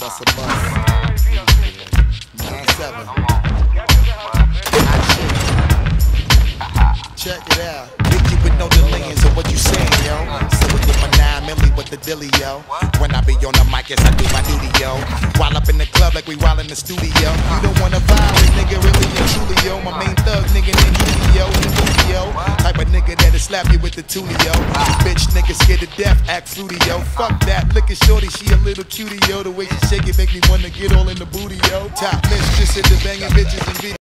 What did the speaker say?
bust a bus. Nine seven. Check it out. You with no delaying, so what you saying, yo? Uh-huh. So we get my nine milli with the dilly, yo. When I be on the mic, yes, I do my duty, yo. While up in the club like we while in the studio. You don't wanna violate, nigga, really and truly, yo. My main thug, nigga, named slap you with the tulio. Bitch, nigga scared to death, act fruity, yo. Fuck that, look at shorty, she a little cutie, yo. The way she shake it make me wanna get all in the booty, yo. Top mistress in the banging bitches and videos.